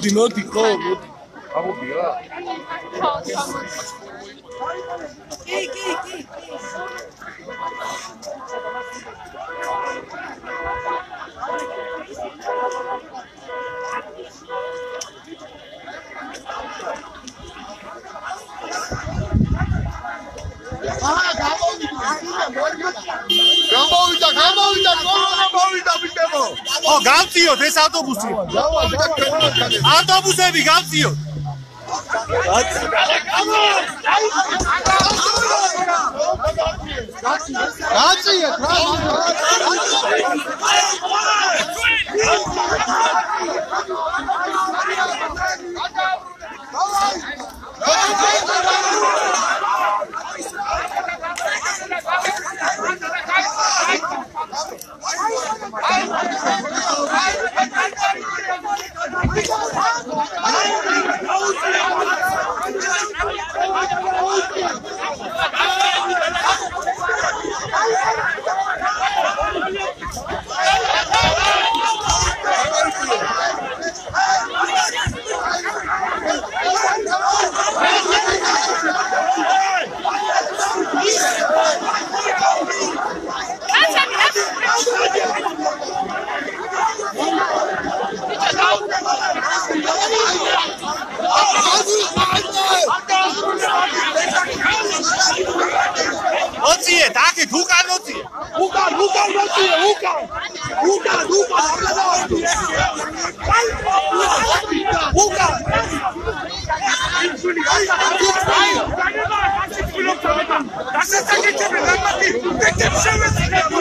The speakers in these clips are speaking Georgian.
di naughty, di. ო, გავწიოთ ეს ავტობუსი. გამოვიდა ქემოდან. ავტობუსები გავწიოთ. გაწიეთ რა. That's the second chairman. That's the second chairman.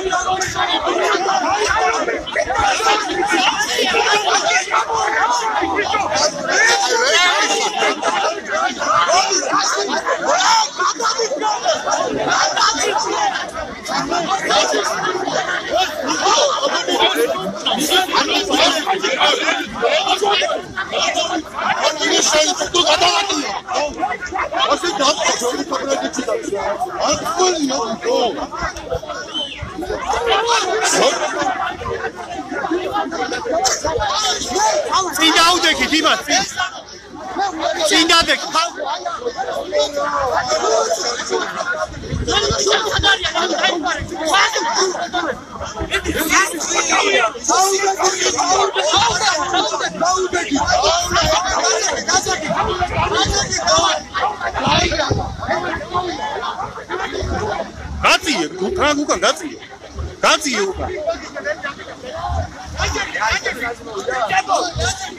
გაწიე, რა უკან გაწიე. გაწიე უკან. მოდი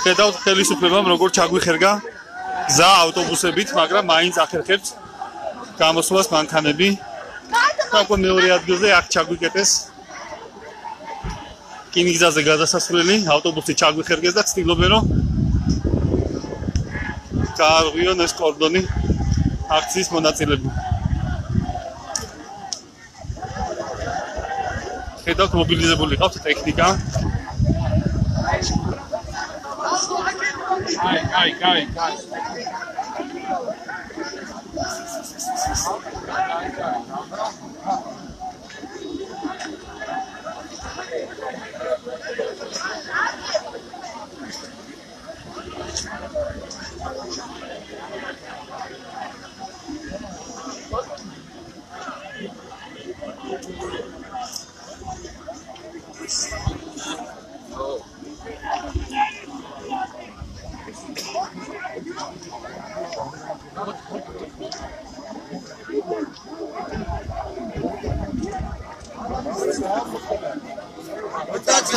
ხედავთ ხელისუფლებამ როგორ ჩაგვიხერგა გზა ავტობუსებით, მაგრამ მაინც ახერხებს გამოსვლას მანქანები. უკვე მეორე ადგილზე აქ ჩაგვიკეტეს კინიგზაზე გადასასვლელი, ავტობუსი ჩაგვიხერგეს და ცდილობენ რომ გაარღვიონ ეს კორდონი აქციის მონაწილეები. ხედავთ მობილიზებული ყავთ ტექნიკა. Cai, cai, cai, cai. Cai, cai, cai.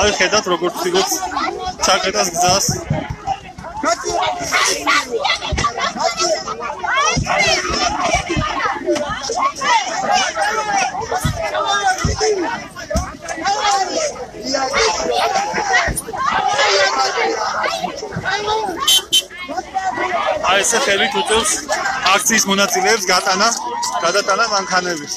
აი ხედავთ როგორ ცდილობს ჩაკეტას გზას. აი ესე ხელით უწევს აქციის მონაწილეებს გატანა გადატანა მანქანების.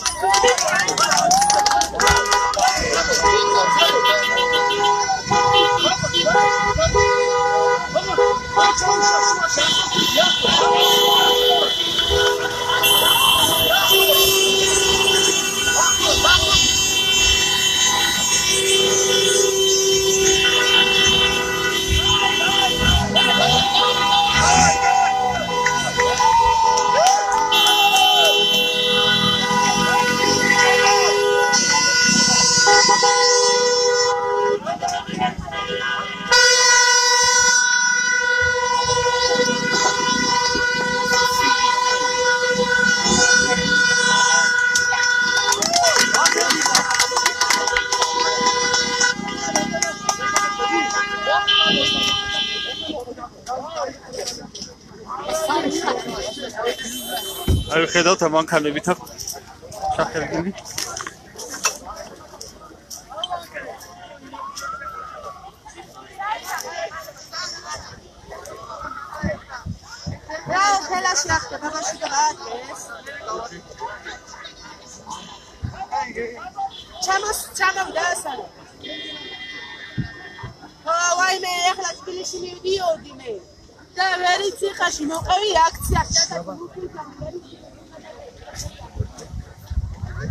მანქანებით აქვს. შახერგილი. რა ხელაში ახლა ბაბაში და გააკეს ჩამოს ჩამოვდა ასა ვაიმე ახლა თბილისში მივდიოდი მე და ვერ იცი ხაში მოყევი აქცია და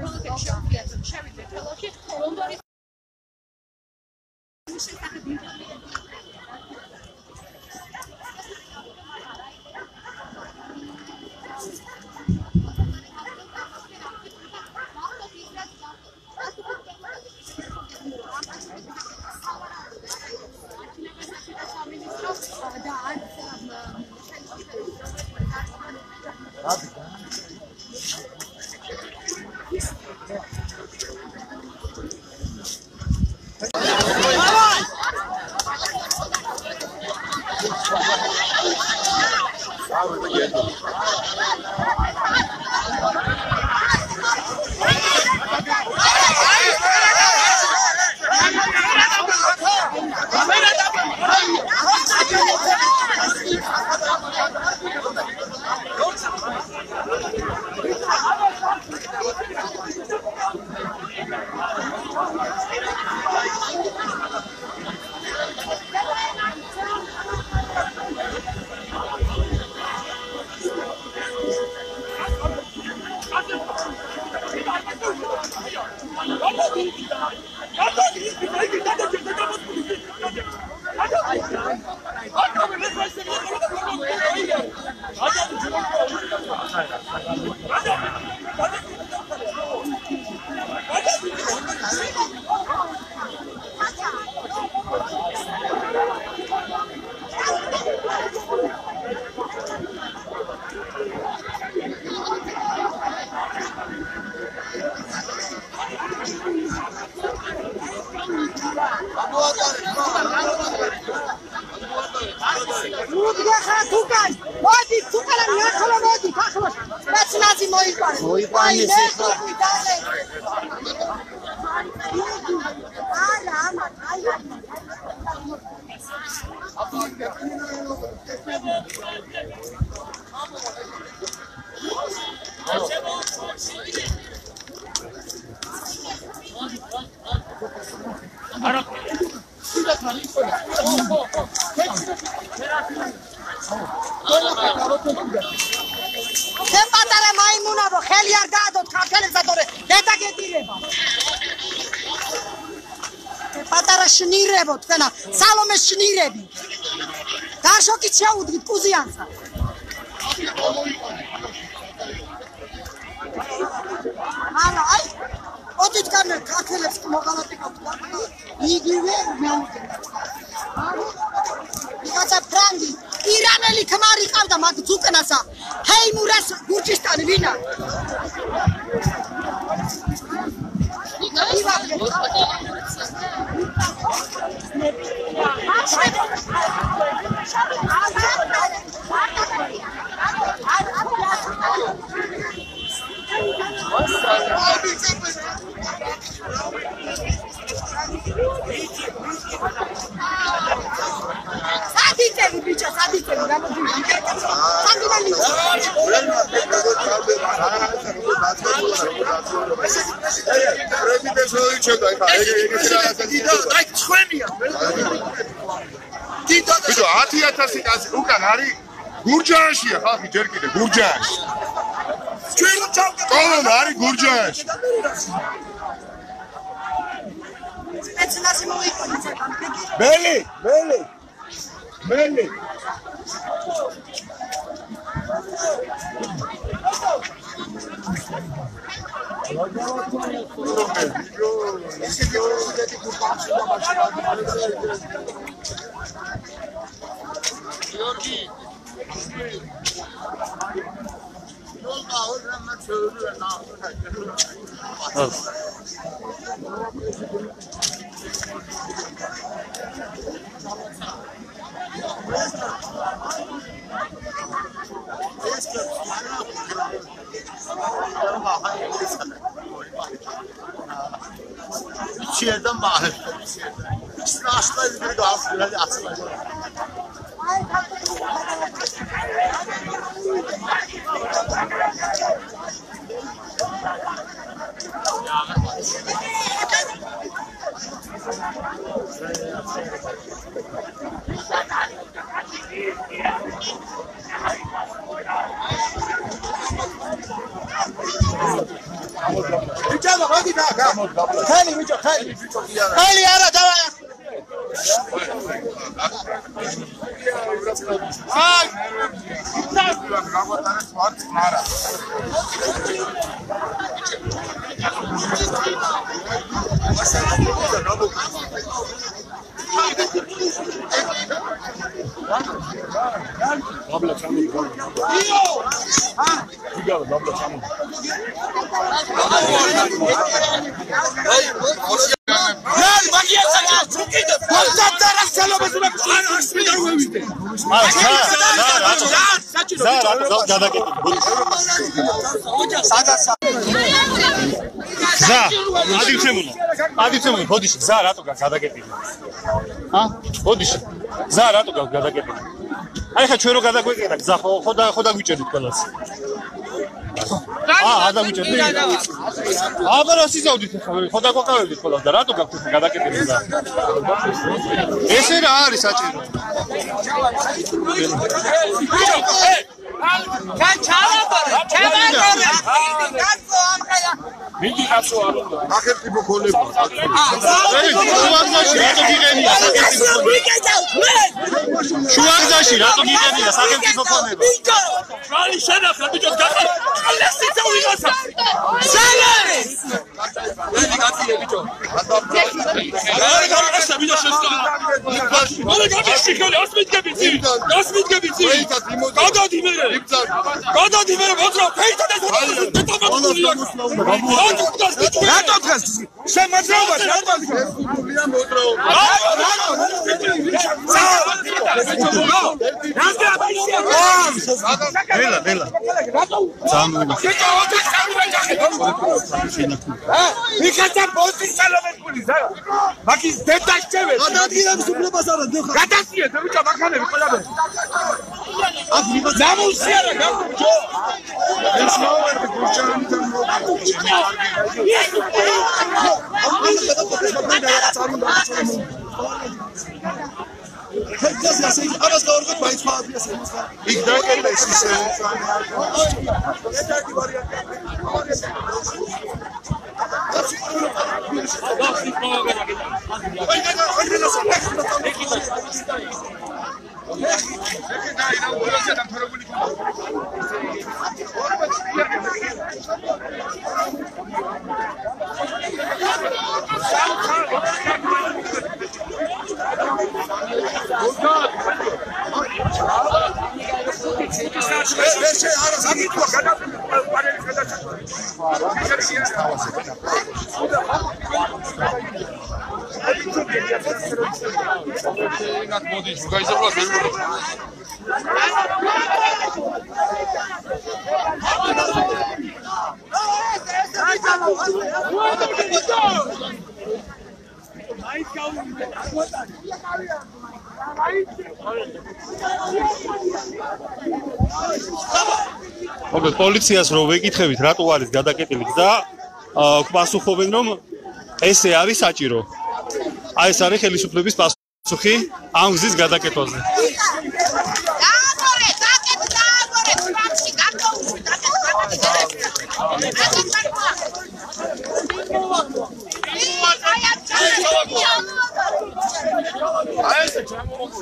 就是很深。Find this hip. შნირებო თქვენა სალომე შნირები. დაშოკით შეუდგით კუზიანსა. არა აი ოდით კანე ქართველებს მოღალატებობთ იგივე მეუღლე ვიღაცა ფრანგი ირანელი ქმარი ყავდა მაგ ძუკნასა ჰეიმურას გურჯისტანი ვინა. სადიწევი Presidente, eu estou dizendo, აი ჩვენია ბიჭო 10000 კაცი უკან არის გურჯაანშია ხალხი ჯერ კიდე გურჯაანში ჩვენ რო ჩავკეთ კოლონ არის გურჯაანში 嗯。yerden bahir. İkisini açtılar, biri kalsın, biri açılacak. Thank you. ხელი ბიჭო ხელი ხელი არა დავა აი რაღაცა ვარ მარა. Lan asmidar uyuydu. არა ზა რა რა გადაკეთე ზა ადიცემულა ადიცემულა ბოდიში ზა რატო გადაკეთე ა ბოდიში ზა რატო გადაკეთე აი ხა ჩვენ რო გადაგვეკეთა გზა ხო ხო და ხო დაგვიჭერდით ყველას აა ადაგვიჭერდით აბა რა სიზავდით ხა ხო დაგვაკავებდით ყველას და რატო გაქვთ გადაკეთე ზა ესე რა არის საჭირო კან ჩალაბარე ჩალაბარე კაცო ამხელა მიდი კაცო არ უნდა სახელმწიფო ქონება შუაგზაში რატო გიყენია სახელმწიფო შუაგზაში რატო გიყენია სახელმწიფო ქონება ბრალი შენახა ბიჭო გაყა ალესი წავიღაცა სალარი რა გამოსა ბიჭო შესწავლა არა გამიში ხოლე ას მიდგები ძი ას მიდგები ძი გადადი მე გადადი მე მოძრა ფეიტა და რატო დღეს შემოძრაობა რატო დღეს სულია მოძრაობა ნელა ნელა ძალიან მიხაცა ბოსის სალომეთკული ზა მაგის დედაშჩევე გადადგილების უფლებას არა ნახა გადასიეთ ბიჭო მაგანები ყველაფერი ნამუსიარა გაგუჯო ეს მოვერდი Alles doğru git bayit falan diyorsun. İkna etmeyin sizi. Yeter ki var ya. Oiga, oiga, oiga, se instala semana Jednak młody dźwiga i zawrażaj mu. Dawaj! მოგეთ პოლიციას რო ვეკითხებით რატო არის გადაკეტილი გზა აა, პასუხობენ რომ ესე არის საჭირო. აი ეს არის ხელისუფლების პასუხი ამ გზის გადაკეთვაზე დააბორე, დაკეთ, დააბორე, ფრანში, გაკოუში, დაკეთ, აი ესე ჩამოვაგო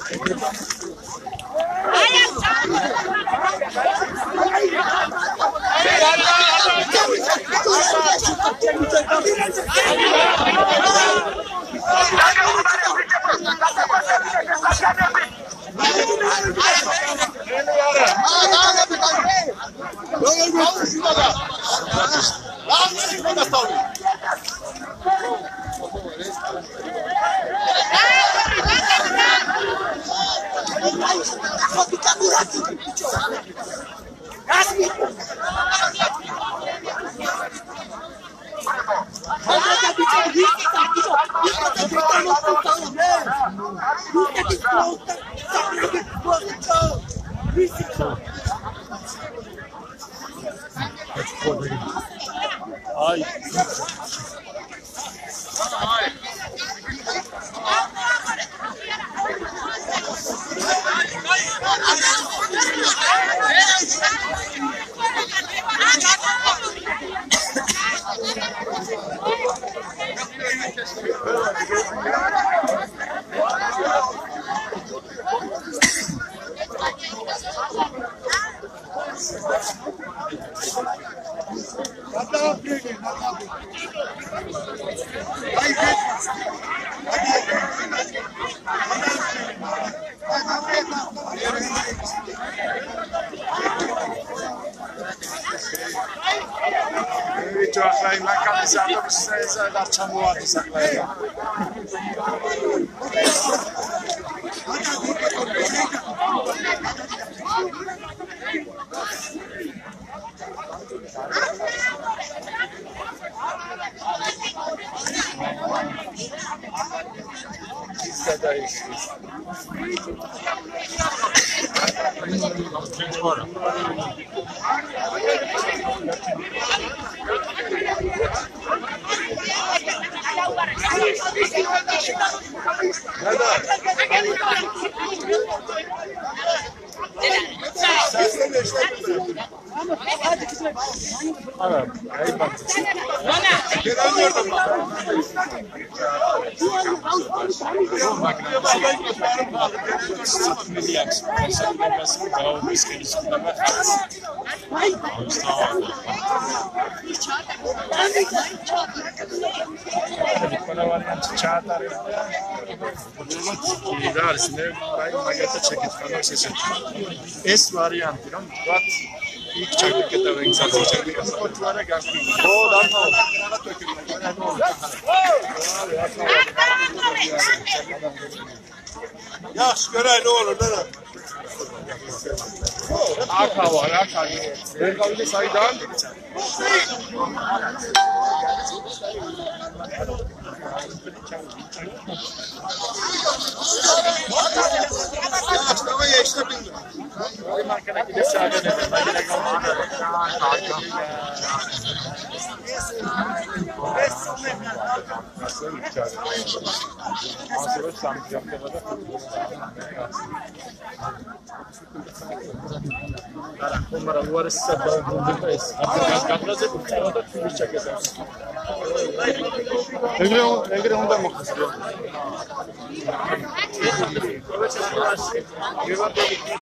Glenn. That gun is vocês of Cesar, that's on one, is. Está იმ კაპიტალის ეს და ჩამოვადის ახლა რა არის მე აი მაგათაც შეკითხა მაქვს ესეთი ეს ვარიანტი რომ ვთქვათ Iki çaklık getirdim, insan iki çaklık getirdim. O da mı? Yaş göre ne olur lan? Arka var, arka. Ben kaldı saydan. Thank you. e a estabilidade. Vou marcando aqui dessa área, né? Vai pegar uma. ასე ვიჩარებ. ასევე სამი ჯამდება და არა, ხომარა უარესი საბავო გუნდება ეს. გაგრაზე გუწევა და თბილისს ჩაგეზავს. ეგრე ეგრე უნდა მოხდეს. მევარდები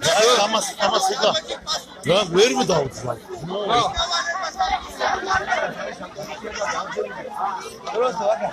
Estamos, estamos acá. Ya, ver mi davulcular? Burası var ya.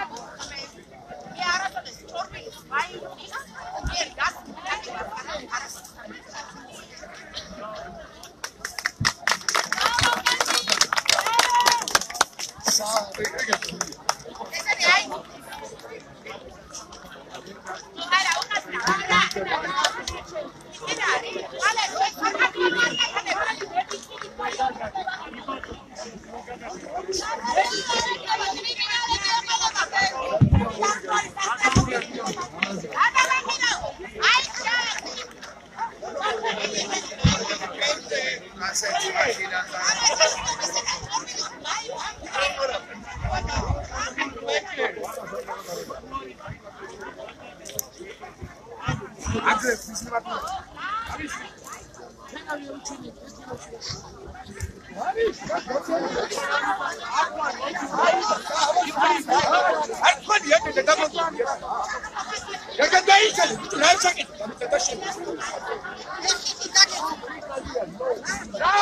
ახალი ბიჭო რა შეკეთე გამიწედა შენ რა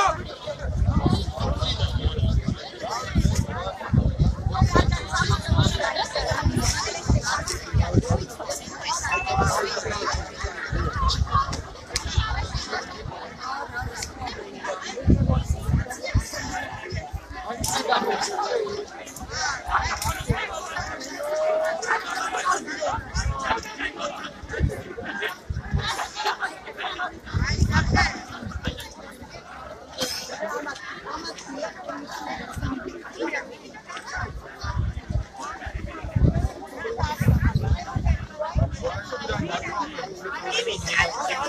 every time.